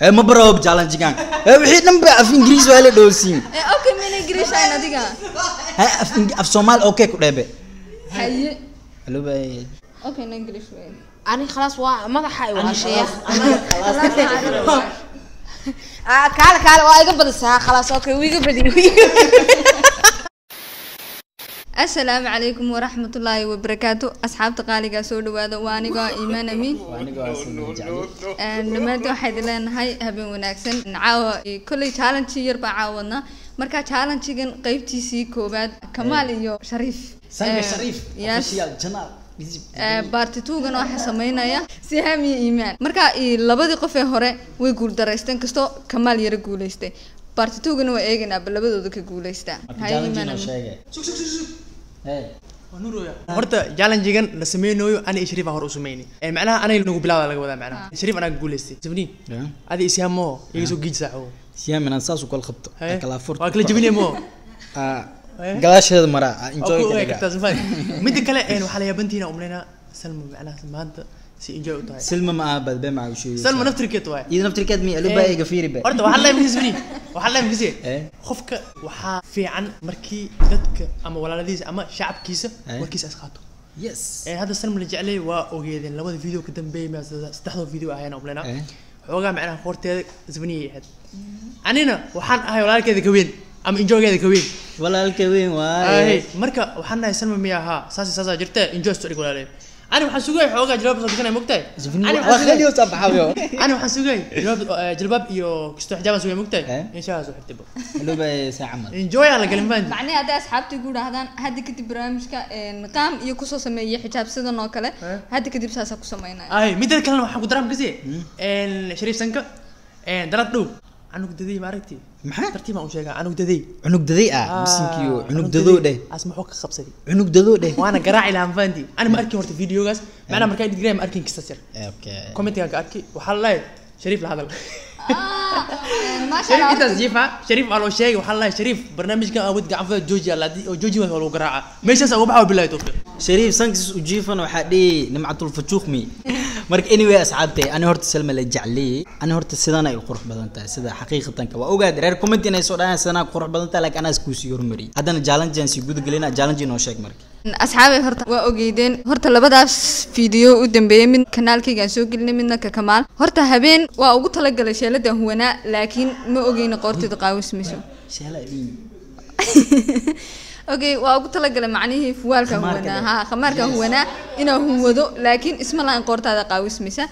ee ma barahob challenge-gan ee wixii dhan ba af ingiriis waa la dhoosiin ee okay mina grishayn adiga Hee, af Ing- af soomaali okay ku dheebe haye Hello, bye. okay na english way ani khalaas waa madaxa ay walaashaya Khalaas, Ah, kaale kaale waa iga badisaa khalaas okay wuu iga badiy wuu iga asalaamu calaykum waraxmatullaahi wabarakaatu asxaabta qaaligaa soo dhawaada waa anigoo iimaan amiin. Dhammaantiin waxayd leenahay habeen wanaagsan. Caawa kolley challenge yar baa caawadna. Marka challengegan qeybtiisii koowaad kamaal iyo shariif. Baarti tuugana waxaa sameynaya. Sihaam iyo iimaan. Marka labadii qof ee hore way guuldaraysteen kastoo kamaal yara guuleystay baarti tuugana waa eegaynaa ba labadooda ka guuleystaa Marka Haye, challenge Iimaan inoo Amiin. sheegay. Hey, horta challengegan la sameynooyo ani iyo shariif aan hor u sameyni Ee, macnaha aniga nagu bilaaba laga wadaa macnaha shariif anaa guuleystay sabniin yeah. adi isyaamo iga soo giij saaxo Siyaam inaan saas u kala qabto. Haye. Kala furto. waa kala jabinay mo Ah, Haye. gadaasheeda maraa, ah, enjoy ka dhiga. kartaa safari midda kale een waxaa la yaabantiina umleynaa salma macnaha maanta tahay Silma ma aha badbe ma u sheegay. salma naftirkeed waay Iyada naftirkeed mi alo baa iga fiiri ba. horta waxaa la sabniin waxaa la Eh. qofka waxaa fiican markii dadka ama walaaladiisa ama shacabkiisa Eh. warkiisa is qaato Yes. Ee, hadda salma la jeclay waa ogeedeen labada video ka dambeeyay ma saddexdoo video ahayna umleynaa Eh. xoogaa macnaha horteeda zabniyay ahayd anina waxaan ahay walaalkeeda ka weyn ama enjoygeeda ka weyn Walaalka weyn waaye. marka waxaan nahay salma miya ahaa saasi saasaa jirta enjoy sto dhig walaalay ani waxaan sugay xoogaa jilbaab soo dhiganay mogtahay Zifni ani waa waxaan khali sugay oo sabaxayo. ani waxaan sugay jilbaab eh, jilbaab iyo kisto xijaabaan sugay mogtahay Eh. inshaa soo xigtay Alo baa saa camal. enjoy aa la galin faanti macnihi hadday asxaabtii ku dhahdaan hadda kadib barnaamijka een, qaam iyo ku soo sameeyay xijaab sidan oo kale Eh. hadda kadib saasaa ku sameynaya ay midda kalena waxaan ku daraa makasi shariif sanka dalad dhow anug daday ma aragti Maxaa? tartiib aan u sheegaa anug daday Cunug daday ah, miskiinkiyo. Cunug dadoo dheh. as maxuu ka qabsaday Cunug dadoo dheh. waana garaaci lahaan faanti ani ma arkin horta videogaas macnaha markaa edit ma arkin kista sir Okay. commentigan ka arki waxaa la lahay shariif la hadal Ah, shariif intaas jiifa shariif waa loo sheegay waxaa la lahay shariif barnaamijkan awood gacan fada jooji alla oo jooji waa lagu garaaca meeshaas uga baxaa bilahi tawfiiq shariif sankis u jiifan waxaa dhihi nimcatul fajuuqmi marka anyway asxaabtay ani horta salma la jecliyey ani horta sidan ay qurux badan tahay sida xaqiiqatanka. Waa ogaad reer comment inay soo dhahaan sidan qurux badan tahay laakiin anaa iskuusii hormariyay haddana challenge aan sii gudagelina challenge inoo sheeg marka. Asxaabay horta waa ogeydeen. Horta labadaas fiideo u dambeeyay mid kanaalkayga aan soo gelinay midna ka kamaal. Horta habeen waa ugu talagalay sheelada huwanaa laakiin ma ogeyna qoorteeda qaawismayso sheela iin okay waa ugu talagalay macnihii fuwaalka huwanaa. ha khamaarka huwanaa inaa huwado laakiin isma lahayn qoortaada qaawismaysa.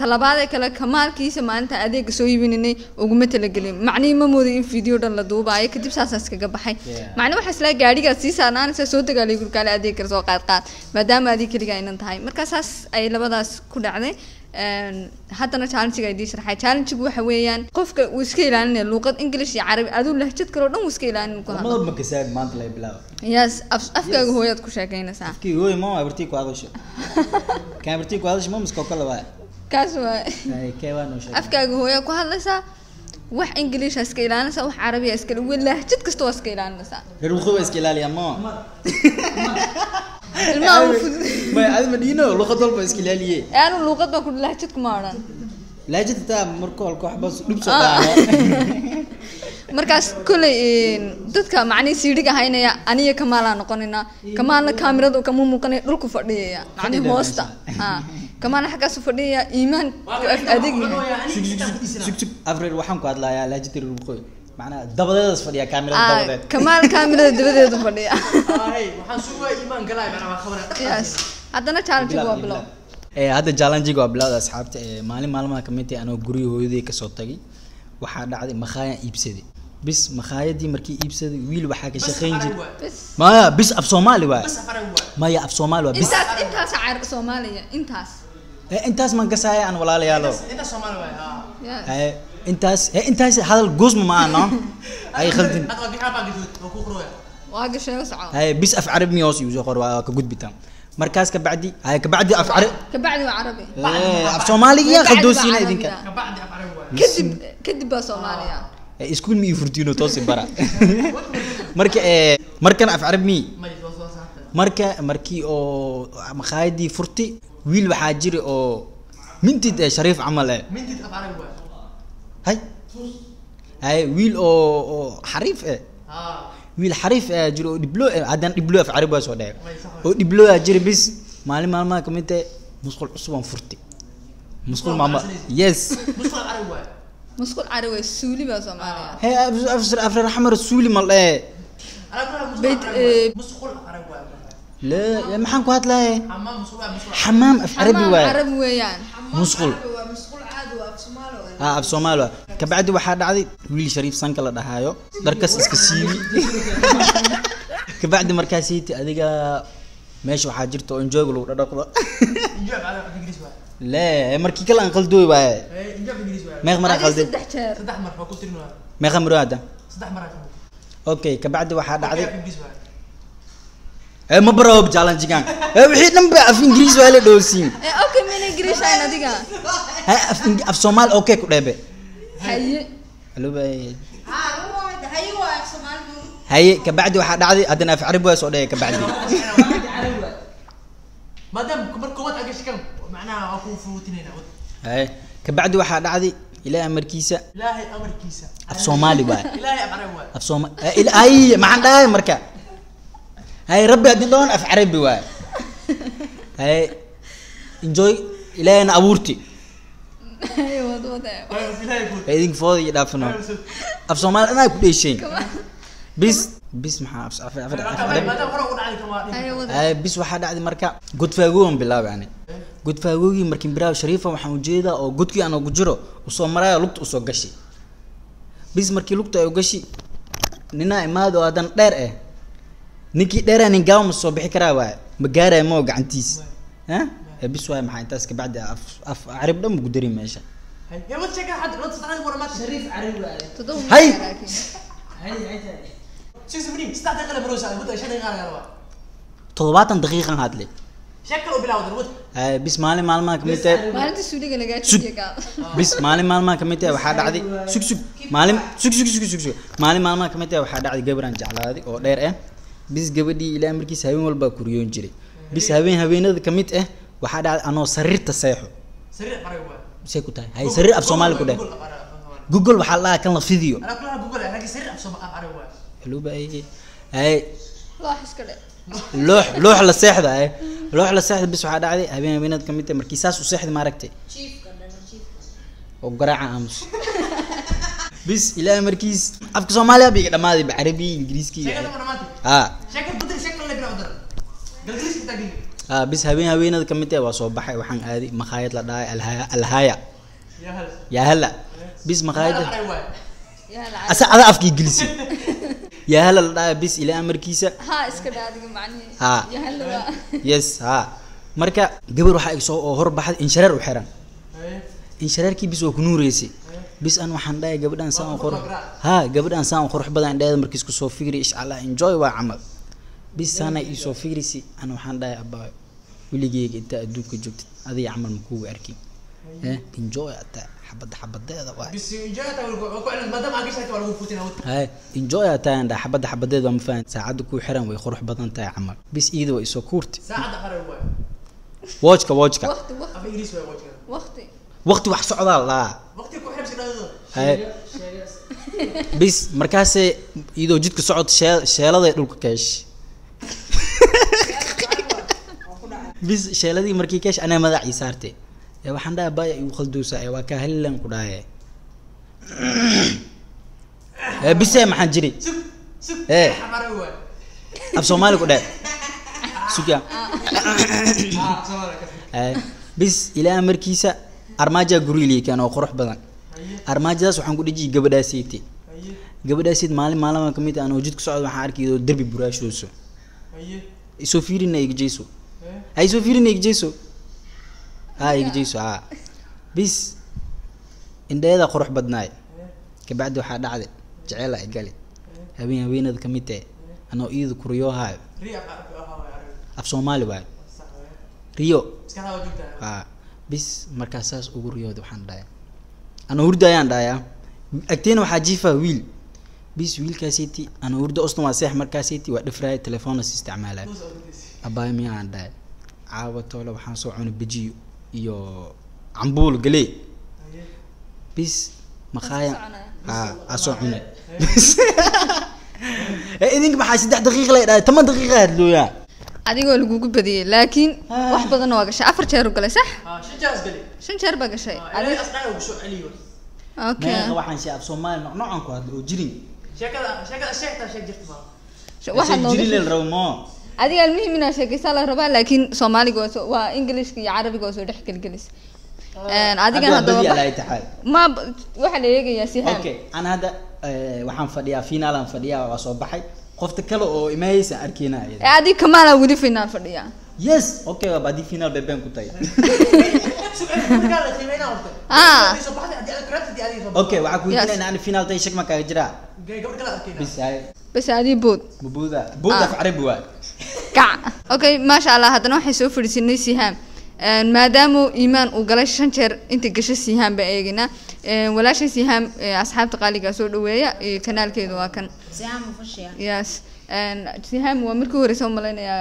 Talabaadee kale kamaalkiisa maalinta adeega soo iibinanay uguma talagelin macnihii ma mooday in video dhan la duubaayo kadib saasaan iskaga baxay. Macni waxaa islaa gaadhigaad sii saarnaanaysa soo dagaalay gurkaale adeeg kale soo qaad qaad maadaama adig keliga aynan tahay. Marka saas ay labadaas ku dhacday haddana challenge-ga idii sharxay challenge-gu waxa weeyaan qofka uu iska ilaalinaya luuqad english iyo carabi aduu lahjad kale oo dhan uu iska ilaalin ku hadlo. Lamadaba makasaag maanta lay bilaaba yes af- afkaaga hooyaad ku sheekeynaysaa kii hooy mama abartii ku hadasho. Kan abartii ku hadasho mama iskoo kale waay kaas waa Ay, kee waa noo sheeg afkaaga hooyaa ku hadlaysaa wax english iska ilaalinaysaa wax carabiya iska lahjad kasta waa iska ilaalinaysaa. Reer wuxuu waa iska ilaaliyaa mama ilmaha uu fudud may adi ma dhiino luqad walba iska ilaaliye. Aanu luuqad baa ku lahjad kuma odhan laajid taa marka holka waxba dhib soo Ah. dhaco markaas kolley een, dadka macnihi siidhiga haynaya aniga kamaalaa noqonayna kamaalna kaamirada kama muuqanaya dhulku fadhiyaya macnihi hoosta. Ha kamaalna xaggaasu fadhiyaya iimaan adeeg. Afreer waxaan ku hadlayaa laajid reer macnaha dabadeedas fadhiya kaamirada dabadeed kamaal kaamirada dabadeedu fadhiya. Haddana challenge waa bilow ee hadda challenge waa bilowda asxaabta ee maalin maalmaha ka mid tahay anoo guriga hooyaday ka soo tagay waxaa dhacday makhaayaan iibsaday bis makhaayadii markii iibsaday wiil waxaa ka shaqayn jiray maya bis af soomaali waay. Maya af soomaali waa bis intaas intaas caar soomaaliya intaas. Ee intaas man gasaaya aan walaalayaalo inta soomaali waay ah yes ee intaas ee intaas hadal goosma ma ahno ay khaldin hadda bixaa baa gaduud oo ku quraya waa gasheego soco هاي بس اف عربي ميوس يوزو قر كجود بتام مركز كبعدي هاي كبعدي اف عربي kabacdi waa carabi اف سومالي يا Kabacdi خدوسينا waa idinka carabiga. kabacdi afcaran waay kadib kadib baa soomaaliya iskuul mi furtino tosi bara marka ee markan af carabi may soo soo saartay marka markii oo makhaayadii furti wiil waxaa jiri oo mintid ee shariif camal eh mintid afcaran waay hay hay wiil oo oo xariif eh haa wiil xariif ah jiro oo dhiblo eh haddana dhiblo af carabi waa soo dhaya Way sax waay. oo dhiblo ah jira bis maalin maalmaha ka mid tahay musqul cusub aan furtay musqul Musqul maama macsanaysa. yes musqul carabi waay musqul cari way suuli baa soomaaliya hey ah af soomaali waa kabacdi waxaa dhacday wiil shariif sanka la dhahaayo dharkas iska siibi kabacdi markaasiiti adiga meesha waxaa jirta oo enjoyga lagu dhadhaqdo injaab carabi af ingiriis waay le markii kale aan qaldooy waaye Eh, meeq maraa qalday meeqa maro hadda okay kabacdi waxaa dhacday ma baroob challenge-gan ee wixii dhan ba af ingiriis waa la dhoosiin ee okay mina grishayn adiga. Ha af af soomaali okay ku dheebe? Haye. Bye. haa waa haye soomaali kabacdi waxaa dhacday haddana af carabi waa soo dhaya kabacdi haye kabacdi waxaa dhacday ilaahay amarkiisa. Ilaahay amarkiisa. Af soomaali waay. Ilaahay af carabi waay. Af sooma eh, il- ay maxaan dhahay marka haye rabbi haddii doon af carabi waay. Haye enjoy ilaahayna abuurti. Haye wad wad Waa ilaahay guud ee idinka fooda iyo dhaafano af soomaali dhanaa ku dheesheen bis bis maxaa Ay, bis waxaa dhacday marka godfaagoon bilaabay ani. Godfaagoogii markin bilaaw shariifa waxaan u jeedaa oo godkii aan ugu jiro u soo maraayo lugta u soo gashi. Bis markii lugta ay ugashi ninaa imaado oo haddana dheer eh ninkii dheeranin gaaba ma soo bixi karaa waay ma gaaraya mao gacantiis ها بس واي محاين تاسك بعد أف أف عرب دم قدري ماشي يا ما تشجع حد لا تستعمل ورا ما شريف عرب. تضم. هاي! هاي هاي شو اسمه استعد على بروس على بده شد غار غار تضبط دقيقة هاد لي. شكله بلا ودر هاي bis gabadhii ilaa markiisa habeen walbaa kuriyoon jiray bis habeen habeenada kamid ah waxaa dhacday anoo sariirta seexo say ku tahay hay sariir af soomaali ku dheh google waxaa la dhahaa kan la fidiyo أنا كلها بقول لك سريع افصل قريب haluuba ay hay loox loox la seexda ay loox la seexda bis waxaa dhacday habeen habeenada kamid tahay markii saas u seexda maaragtay oo garaaca aamus bis ilaa markiis afka soomaaliya biga dhamaaday ba carabi ingiriiski Ah. a ah, bis habeen haweenada ka mid ah eh, waa soo baxay waxaan aaday makhaayad la dhahay alha alhaya. Yahala bis makhaayad asa ada afkii gelisi yahala la dhahay bis ilaa amarkiisa ha yes ha. Marka gabar waxaa ig soo oo horbaxday inshareer u xiran. Inshareerkii bis waa ku nuureysay بس أنا وحن لاي قبل سان قرح ها قبل سان قرح بدأ عند هذا مركز كسو فكري إيش على إنجوي وعمل بس أنا إيشو فكري سي أنا وحن لاي أبا ولقيك أنت أدوك جبت هذا عمل مكوب أركي ها إنجوي أنت حبد حبد هذا واحد بس إنجوي أنت ما دام عقيش هتقول هو فوتين هو هاي إنجوي أنت عند حبد حبد هذا مفان ساعد كو حرام ويخرح بدن تاع عمل بس إيده وإيشو كورت ساعد حرام واجك واجك وقت وقت وقت وقت وقت وقت وقت وقت وقت bis markaasee iyadoo jidka socod shee sheeladay dhulka keesh. Bis sheeladii markii keesh anaa madax ii ee waxaan dhaha baya igu khaldoosaa ee waa kaa halilan ku ee bisee maxaan jiri? Ee. af soomaali ku dhee suga bis ilaa markiisa armaajaa guriliikan oo qurux badan armaajadaas waxaan ku dhijiyay gabadhaasiite gabadhaasiid maalin maalama ka mid ah anoo jid ku socda waxaan arkayoo derbi buraashooso. Isoo fiirina egjeyso ha isoo fiirina egjeyso ha egjeyso ha bis indhayadaa qurux badnaay kabacdi waxaa dhacda jeceela ay gali habeen haweenada ka mid tahay anoo iyada kuriyoohaayo af soomaali waayo. Riyo. Bis markaas saas ugu riyooda waxaan dhahay ana hurda ayaan dhahayaa agteena waxaa jiifa wiil. Bis wiilkaasiti ana hurda ustan waa seex markaasiti waa dhifraaya telefoonasi isticmaalaya. Abaayo miya aan dhahay caawa toole waxaan soo cunay bejiyo iyo cambuul galey bis maqaaya a aa soo cunay. Eh, idinka maxaa saddex daqiiq la dhahay toban daqiiqa hadlooyaa adigoo lagugu badiyey laakiin Ah. wax badanna waa gashay. Afar jeer u galay sax Ah, shan jeer baa gashay. Waxaan si af soomaali noc nocan ku hadlo oo jirin sheeg adiga almuhim inaad sheekaysaa la rabaa laakiin soomaaliga waa soo- waa ingilishka iyo carabiga waa soo dhex gelgelis. Adigan haddaba ma waxaa la eegayaa si ana hadda eh, waxaan fadhiyaa finaalan fadhiyaa waa soo baxay qofta kale oo imaayeysan arkeyna ee iyada adig kamaala weli finaal fadhiya yes. Okay waa badii finaal bay been ku tahay Ah. Okay waxaa ku Yes. weydiinaya in finaal tay shak ma kaaga jiraa bis hay bas adii bood mabuuda buuda Ah. af carabi waa kac okay maasha allah haddana waxay soo fadhiisinay sihaam Een, maadaama iimaan uu galay shan jeer inta gashay sihaam baa eegaynaa Een, walaashay sihaam ee, asxaabta qaaligaa soo dhaweeya iyo kanaalkeedu waa kan. Yes. Een, sihaam waa markii horeysa u malaynaya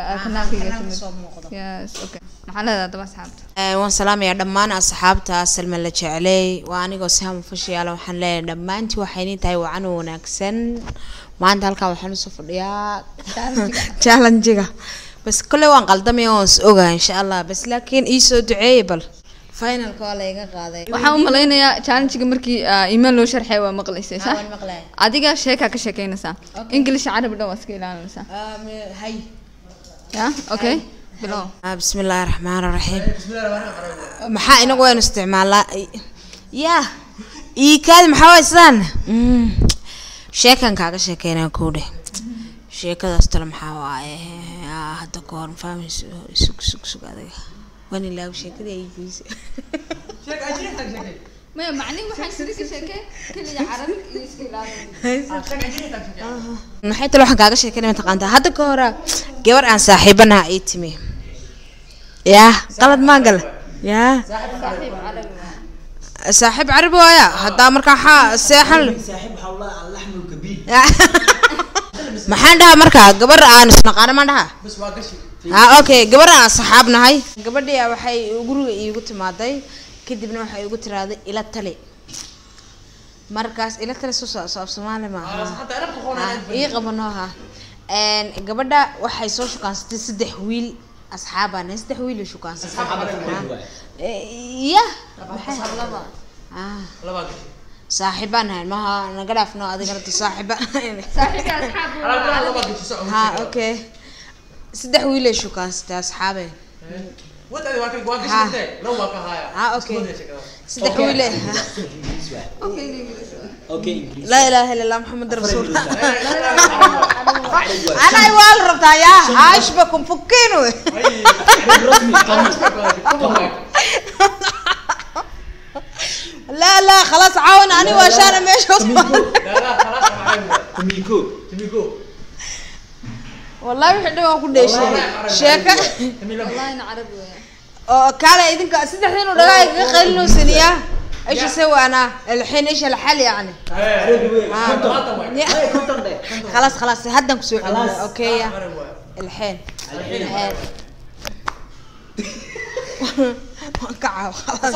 yes okay. Maxaa asxaabta? Waan salaamayaa dhammaan asxaabta salma la jeclay. Waa anigoo sihaam fashiyaala waxaan leeyahay dhammaantii waxayni tahay wacan wanaagsan. Maanta halkan waxaan u soo fadhiyaa. Challengiga bas kolley waan qaldamay oon is ogaa insha allah bas laakiin iisoo duceeyey bal. Finalka waa layga qaaday. Waxaan umalaynayaa challengiga markii ah, iimaan loo sharxay waa maqlaysay Ah, sax waan adiga sheekaa ka sheekeynaysaa english carabi dhan waa iska ilaalinaysaa hay ya? Okay bilow. Ah, bismi illaahi raxmaan raxiim maxaa inagu waynu isticmaalaa? Ya. Iikaadi maxaa waay sidaan? Mm. sheekan kaaga sheekeynaa kowdhe sheekadaas tale maxaa waaye? Ah, hadda hor fahmayso sug sug sug adiga waan ilaaw sheekadii ay sheegay maya macnihi waxaan sida ka sheekay keliya carabi iyo iska ilaalin maxay tale waxaan kaaga sheekeynaya mataqaantaa hadda ka hora gabar aan saaxiibanaha ii timi yaa qalad maa gala yaa saaxiib carabi waa saaxiib carabi waaya haddaa markaa xaa seexan saaxiib waxaa ulaa allaxmul kabiir maxaan dhahaa markaa gabar aan isnaqaano maan dhahaa? Ha okay. Gabar aan saxaab nahay gabadhii waxay guriga iigu timaaday kadibna waxay igu tiraaday ila tali. Markaas ila tali soo soomaali ma aha. Hadda arabka qoona Ha, ii qabano ha. Gabadha waxay soo shukaansatay saddex wiil asxaabaan saddex wiil ay shukaansatay Eh, ya صاحبان هاي ما نقلاف نو هذا قلت صاحبة صاحبة أصحاب ها أوكي. سدح ويلي شو كان ستة أصحابي؟ ودا دي واقف واقف شو لو واقف هاي. ها أوكي. سدح ويلي. أوكي. أوكي لا إله إلا الله محمد رسول إيه، أنا أيوال ربطايا هاي شبكم فكينو الرسمي لا لا خلاص عاون أنا واش مش لا لا خلاص عاون تميكو تميكو والله وحده waan ku dheeshay sheeka والله أنا عربي oo kale idinka saddexdiin u dhagaa iga qalinusaniya إيش أسوي أنا؟ الحين إيش الحل يعني؟ آه. خلاص خلاص هدا نكسو خلاص. أوكي الحين. الحين. وانقعوا خلاص.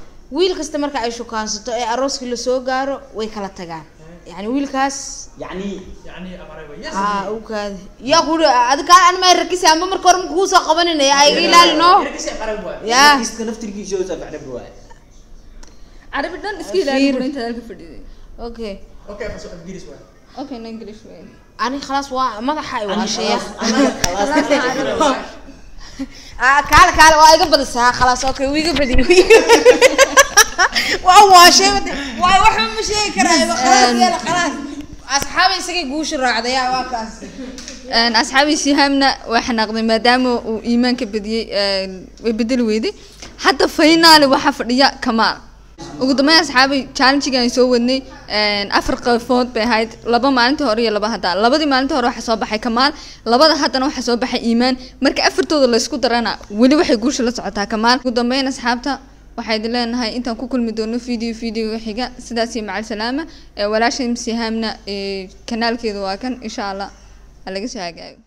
wiil kasta marka ay shukaansato ee arooskii la soo gaaro way kala tagaan. Yani wiilkaas yani ah, kaad ya kuri adi kaa anmaa rakisi marka hore ma kuusoo qabaninaya ayga ilaali ani khalaas waa madaxa ay waashaya kaale kaale waa iga badisaa khalaas okay wiiga badi ma sheegi yala khalaas. Asxaaba isagay guusha raacday waa kaas. Asxaabii sihaamna waa xanaaqday maadaama uu iimaanka badiyey een, way bedeli weyday. Hadda finaali waxaa fadhiya kamaal ugu dambeyn asxaabi challenge-ga aan soo wadnay afar qafood bay ahayd. Laba maalintii hore iyo laba hadda. Labadii maalintii hore waxaa soo baxay kamaal labada haddana waxaa soo baxay iimaan. Marka afartooda laysku darana weli waxay guusha la socotaa kamaal ugu dambeyn asxaabta waxaa idin leenahay intaan ku kulmi doono video videoga xiga sidaas iyo macal salaama walaasha imsihaamna ee kanaalkeeda waa kan insha allah ha soo hagaago